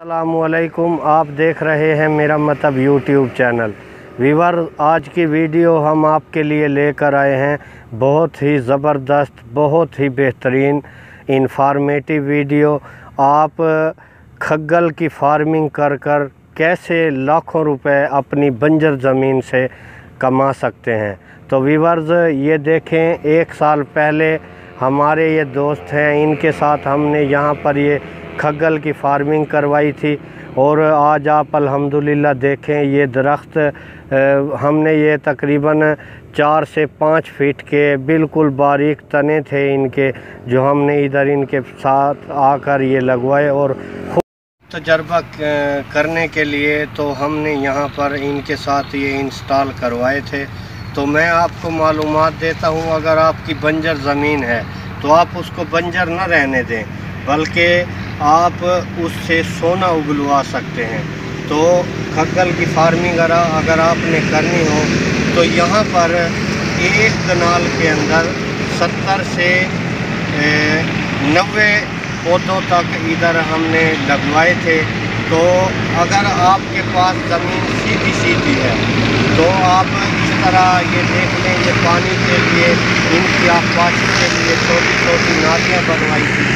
असलकुम आप देख रहे हैं मेरा मतलब यूट्यूब चैनल वीवर आज की वीडियो हम आपके लिए लेकर आए हैं। बहुत ही ज़बरदस्त, बहुत ही बेहतरीन इंफॉर्मेटिव वीडियो आप, खग्गल की फ़ार्मिंग कर कर कैसे लाखों रुपए अपनी बंजर ज़मीन से कमा सकते हैं। तो वीवर्स ये देखें, एक साल पहले हमारे ये दोस्त हैं, इनके साथ हमने यहाँ पर ये खग्गल की फ़ार्मिंग करवाई थी और आज आप अल्हम्दुलिल्लाह देखें, ये दरख्त हमने ये तकरीबन चार से पाँच फीट के बिल्कुल बारीक तने थे इनके, जो हमने इधर इनके साथ आकर ये लगवाए और तजर्बा करने के लिए तो हमने यहाँ पर इनके साथ ये इंस्टॉल करवाए थे। तो मैं आपको मालूम देता हूँ, अगर आपकी बंजर ज़मीन है तो आप उसको बंजर न रहने दें, बल्कि आप उससे सोना उगलवा सकते हैं। तो खगल की फ़ार्मिंग अगर आपने करनी हो तो यहाँ पर एक कनाल के अंदर सत्तर से नबे पौधों तक इधर हमने लगवाए थे। तो अगर आपके पास ज़मीन सीधी सीधी है तो आप तरह ये देख लें, ये पानी के लिए, इनकी आप पानी के लिए छोटी छोटी नालियाँ बनवाई थी।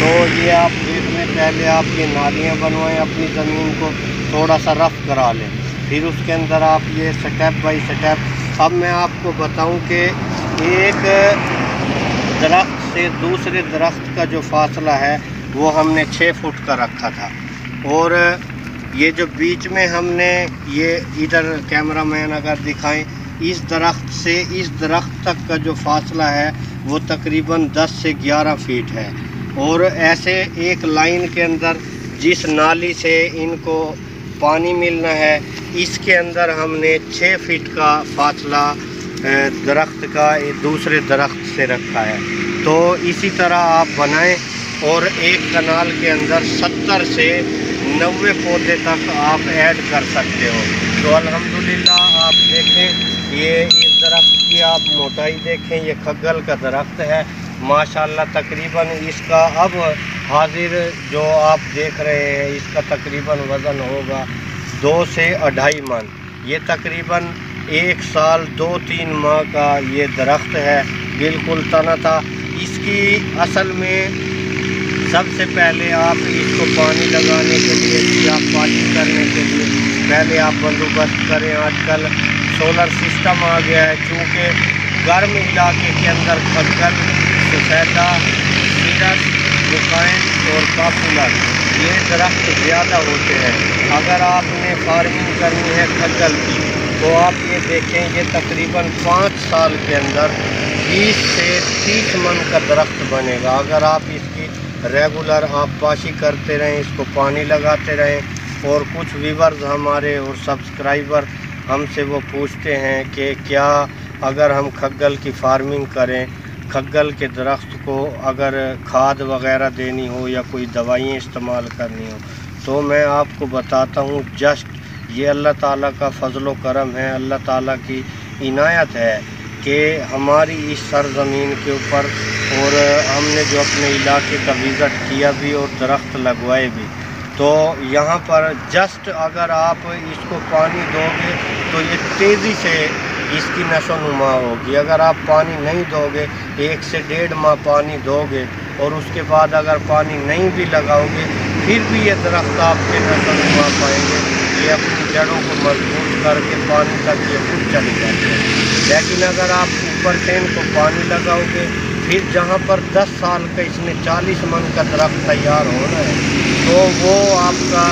तो ये आप इसमें पहले आप ये नालियाँ बनवाएँ, अपनी ज़मीन को थोड़ा सा रफ़ करा लें। फिर उसके अंदर आप ये स्टेप बाई स्टेप अब मैं आपको बताऊँ कि एक दरख्त से दूसरे दरख्त का जो फासला है, वो हमने छः फुट का रखा था। और ये जो बीच में हमने ये इधर कैमरा मैन अगर दिखाएँ इस दरख्त से, इस दरख्त तक का जो फासला है, वो तकरीबन 10 से 11 फीट है। और ऐसे एक लाइन के अंदर जिस नाली से इनको पानी मिलना है, इसके अंदर हमने छः फीट का फासला दरख्त का दूसरे दरख्त से रखा है। तो इसी तरह आप बनाएँ और एक कनाल के अंदर सत्तर से नबे पौधे तक आप ऐड कर सकते हो। तो अल्हम्दुलिल्लाह आप देखें ये इस दरख्त की आप मोटाई देखें, ये खग्गल का दरख्त है। माशाल्लाह, तकरीबन इसका अब हाजिर जो आप देख रहे हैं, इसका तकरीबन वज़न होगा दो से अढ़ाई मन। ये तकरीबन एक साल, दो तीन माह का ये दरख्त है, बिल्कुल तना था। इसकी असल में सबसे पहले आप इसको पानी लगाने के लिए, या पानी करने के लिए, पहले आप बंदोबस्त करें आजकल सोलर सिस्टम आ गया है चूँकि गर्म इलाके के अंदर खतगल सफ़ैदा सीरस रुकाइन और पॉपुलर ये दरख्त ज़्यादा होते हैं। अगर आपने फ़ार्मिंग करनी है खजल की तो आप ये देखें ये तकरीबन पाँच साल के अंदर 20 से 30 मन का दरख्त बनेगा। अगर आप इसकी रेगुलर आप पाशी करते रहें, इसको पानी लगाते रहें और कुछ व्यूवर्स हमारे और सब्सक्राइबर हमसे वो पूछते हैं कि क्या अगर हम खग्गल की फ़ार्मिंग करें, खग्गल के दरख्त को अगर खाद वगैरह देनी हो या कोई दवाइयाँ इस्तेमाल करनी हो तो मैं आपको बताता हूँ, जस्ट ये अल्लाह ताला का फजल करम है, अल्लाह ताला की इनायत है कि हमारी इस सरज़मीन के ऊपर और हमने जो अपने इलाके का विज़िट किया भी और दरख्त लगवाए भी। तो यहाँ पर जस्ट अगर आप इसको पानी दोगे तो ये तेज़ी से इसकी नशो नुमा होगी। अगर आप पानी नहीं दोगे, एक से डेढ़ माह पानी दोगे और उसके बाद अगर पानी नहीं भी लगाओगे, फिर भी ये दरख्त आपके नशो नुमा पाएँगे। ये अपनी जड़ों को मज़बूत करके पानी तक ये खुद चले हैं। लेकिन अगर आप ऊपर से इनको पानी लगाओगे फिर जहाँ पर 10 साल का इसमें 40 मन का दरख्त तैयार होना है तो वो आपका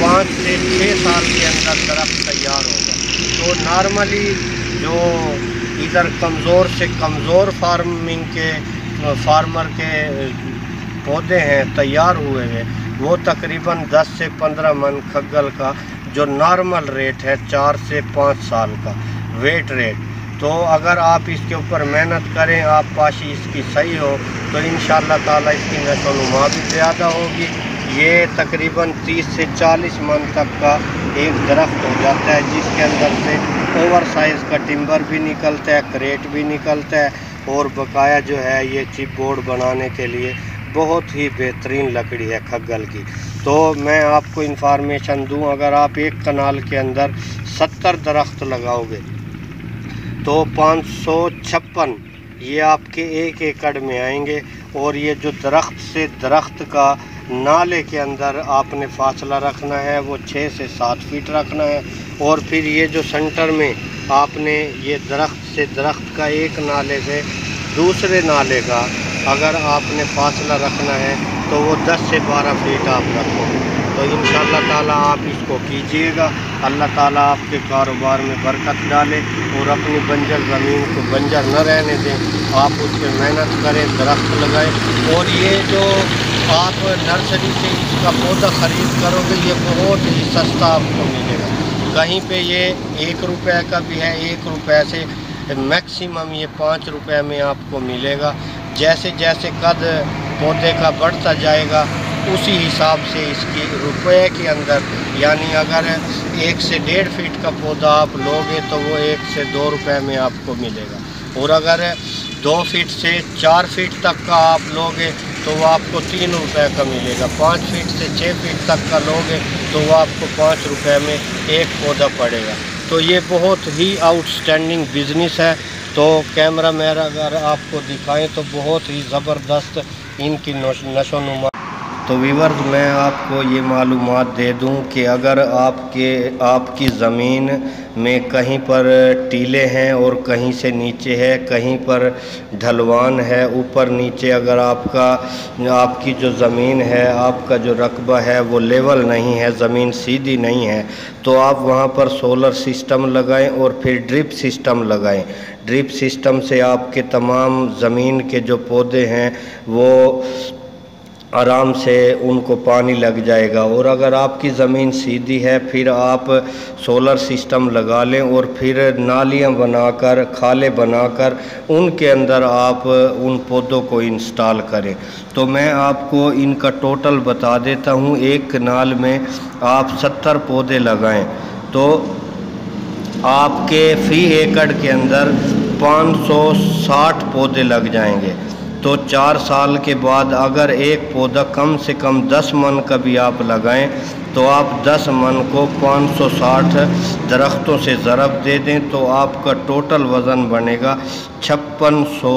पाँच से छः साल के अंदर दरख्त तैयार होगा। तो नॉर्मली जो इधर कमज़ोर से कमज़ोर फ़ार्मिंग के फार्मर के, पौधे हैं, तैयार हुए हैं, वो तकरीबन 10 से 15 मन खग्गल का, जो नॉर्मल रेट है, चार से पाँच साल का वेट रेट तो अगर आप इसके ऊपर मेहनत करें, आप पाशी इसकी सही हो तो इन ताला इसकी नशोनुमा भी ज़्यादा होगी। ये तकरीबन 30 से 40 मन तक का एक दरख्त हो जाता है, जिसके अंदर से ओवर साइज़ का टिम्बर भी निकलता है क्रेट भी निकलता है, और बकाया जो है ये चिप बोर्ड बनाने के लिए बहुत ही बेहतरीन लकड़ी है खग्गल की। तो मैं आपको इन्फॉर्मेशन दूँ, अगर आप एक कनाल के अंदर सत्तर दरख्त लगाओगे तो पाँच सौ छप्पन। ये आपके एक एकड़ में आएँगे और ये जो दरख्त से दरख्त का नाले के अंदर आपने फासला रखना है, वो छः से सात फीट रखना है। और फिर ये जो सेंटर में आपने ये दरख्त से दरख्त का एक नाले से दूसरे नाले का अगर आपने फासला रखना है तो वो 10 से 12 फीट आप रखोगे। तो इन ताला आप इसको कीजिएगा। अल्लाह ताला आपके कारोबार में बरकत डाले और अपनी बंजर ज़मीन को बंजर न रहने दें। आप उस पर मेहनत करें, दरख्त लगाएँ और ये जो आप नर्सरी से इसका पौधा ख़रीद करोगे, ये बहुत ही सस्ता आपको मिलेगा। कहीं पे ये एक रुपए का भी है, एक रुपए से मैक्सिमम ये पाँच रुपए में आपको मिलेगा। जैसे जैसे कद पौधे का बढ़ता जाएगा उसी हिसाब से इसकी रुपए के अंदर, यानी अगर एक से डेढ़ फीट का पौधा आप लोगे तो वो एक से दो रुपए में आपको मिलेगा। और अगर दो फीट से चार फीट तक का आप लोगे तो वो आपको तीन रुपए का मिलेगा। पाँच फीट से छः फीट तक का लोगे तो वो आपको पाँच रुपए में एक पौधा पड़ेगा। तो ये बहुत ही आउटस्टैंडिंग बिज़नेस है। तो कैमरा मेरा अगर आपको दिखाएँ तो बहुत ही ज़बरदस्त इनकी नशो नुमा तो वीवर्स मैं आपको ये मालूम दे दूँ कि अगर आपके, आपकी ज़मीन में कहीं पर टीले हैं और कहीं से नीचे है, कहीं पर ढलवान है, ऊपर नीचे अगर आपका, आपकी जो ज़मीन है, आपका जो रकबा है, वो लेवल नहीं है, ज़मीन सीधी नहीं है तो आप वहाँ पर सोलर सिस्टम लगाएँ और फिर ड्रिप सिस्टम लगाएँ। ड्रिप सिस्टम से आपके तमाम ज़मीन के जो पौधे हैं, वो आराम से उनको पानी लग जाएगा। और अगर आपकी ज़मीन सीधी है, फिर आप सोलर सिस्टम लगा लें और फिर नालियाँ बनाकर, खाले बनाकर उनके अंदर आप उन पौधों को इंस्टॉल करें। तो मैं आपको इनका टोटल बता देता हूँ। एक नाल में आप सत्तर पौधे लगाएँ। तो आपके फ़ी एकड़ के अंदर 560 पौधे लग जाएँगे। तो चार साल के बाद अगर एक पौधा कम से कम दस मन का भी आप लगाएँ तो आप दस मन को 560 दरख्तों से ज़रब दे दें तो आपका टोटल वज़न बनेगा छप्पन सौ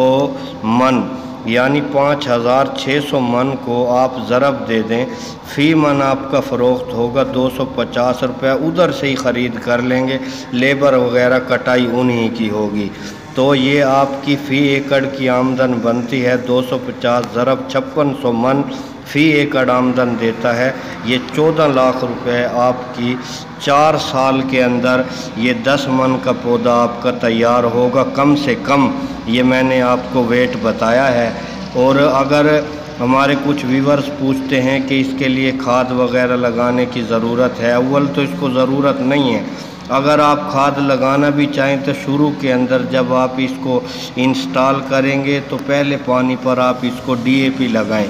मन, यानी पाँच हज़ार छः सौ मन को आप ज़रब दे दें। फ़ी मन आपका फ़रोख्त होगा दो सौ पचास रुपये, उधर से ही ख़रीद कर लेंगे। लेबर वगैरह कटाई उन्हीं की होगी। तो ये आपकी फ़ी एकड़ की आमदन बनती है 250 ज़रब छप्पन सौ मन फ़ी एकड़ आमदन देता है। ये 14 लाख रुपए आपकी चार साल के अंदर ये 10 मन का पौधा आपका तैयार होगा। कम से कम ये मैंने आपको वेट बताया है। और अगर हमारे कुछ व्यूवर्स पूछते हैं कि इसके लिए खाद वगैरह लगाने की ज़रूरत है, अव्वल तो इसको ज़रूरत नहीं है। अगर आप खाद लगाना भी चाहें तो शुरू के अंदर जब आप इसको इंस्टॉल करेंगे तो पहले पानी पर आप इसको डीएपी लगाएँ।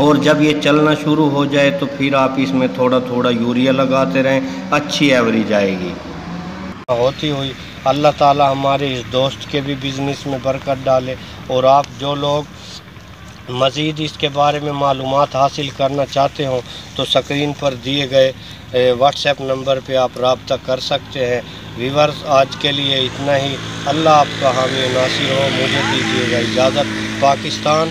और जब ये चलना शुरू हो जाए तो फिर आप इसमें थोड़ा थोड़ा यूरिया लगाते रहें, अच्छी एवरेज आएगी। होती हुई। अल्लाह ताला हमारे इस दोस्त के भी बिज़नेस में बरकत डाले और आप जो लोग मज़ीद इसके बारे में मालूम हासिल करना चाहते हों तो स्क्रीन पर दिए गए व्हाट्सएप नंबर पर आप रबता कर सकते हैं। वीवर्स आज के लिए इतना ही। अल्लाह आपका हामी नासिर हो। मुझे दीजिएगा इजाज़त। पाकिस्तान